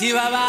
Tibaba.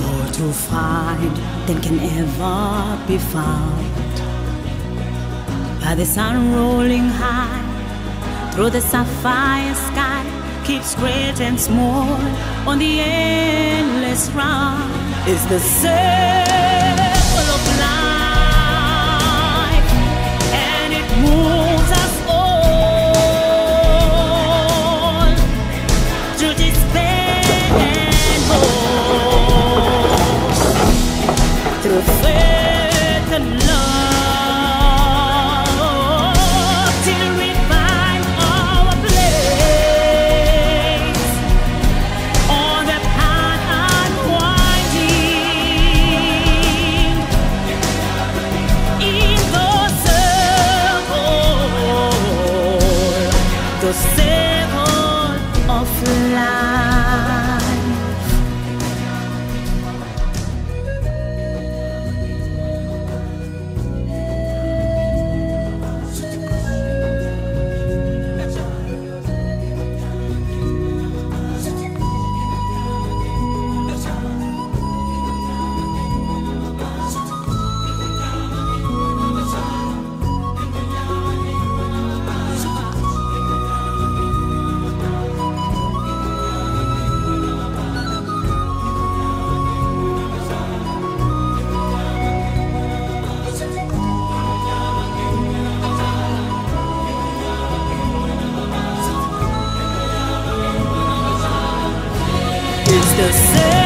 more to find than can ever be found. By the sun rolling high through the sapphire sky, keeps great and small on the endless round. Is the circle of life, and it moves circle, It's the same.